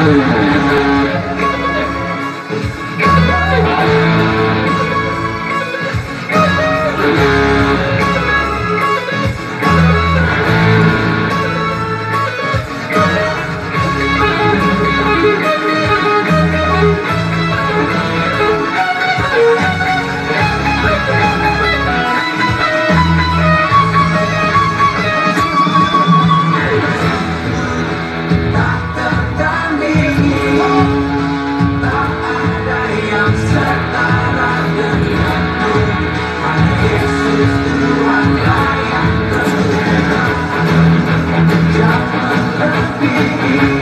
Música Música